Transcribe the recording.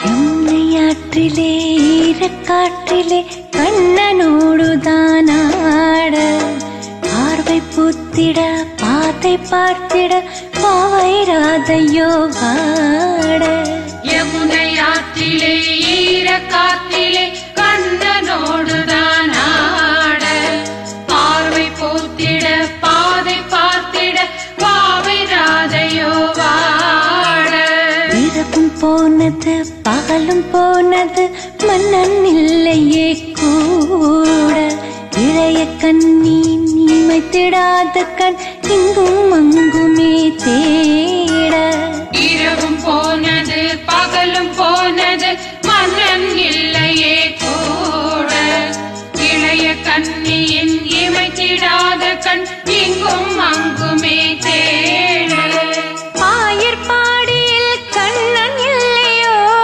யமுனையாற்றிலே ஈரக்காற்றிலே கண்ணனோடுதான் ஆட. பார்வை பூத்திட பாதை பார்த்திட பாவை வாட இரவும் போனது பகலும் போனது மன்னன் இல்லையே கூட. இளைய கண்ணி நிமைத்திடாத கண் இங்கும் அங்குமே தேட. இரவும் போனது பகலும் போனது மன்னன் இல்லையே கூட. இளைய கண்ணியின் இமைத்திடாத கண்